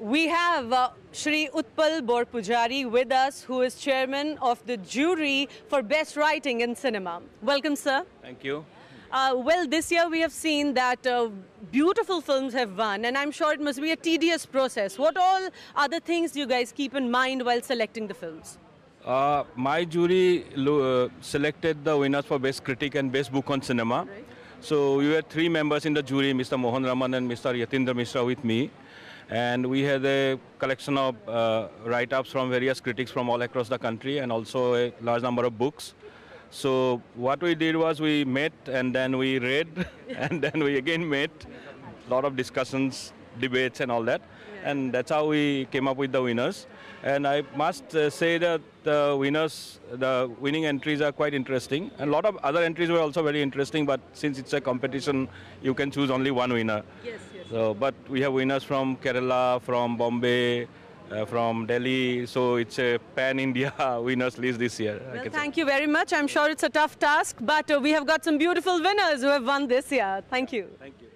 We have uh, Shri Utpal Borpujari with us, who is chairman of the jury for best writing in cinema. Welcome, sir. Thank you. Uh, well, this year we have seen that uh, beautiful films have won, and I'm sure it must be a tedious process. What all other things do you guys keep in mind while selecting the films? Uh, my jury uh, selected the winners for Best Critic and Best Book on Cinema. Right. So we were three members in the jury, Mr. Mohan Raman and Mr. Yatindra Mishra with me. And we had a collection of uh, write-ups from various critics from all across the country and also a large number of books. So what we did was we met and then we read and then we again met. A lot of discussions, debates and all that. And that's how we came up with the winners. And I must uh, say that the winners, the winning entries are quite interesting. And a lot of other entries were also very interesting, but since it's a competition, you can choose only one winner. Yes, yes. So, but we have winners from Kerala, from Bombay, uh, from Delhi. So it's a pan-India winners list this year. Well, can say. thank you very much. I'm sure it's a tough task, but uh, we have got some beautiful winners who have won this year. Thank you. Thank you.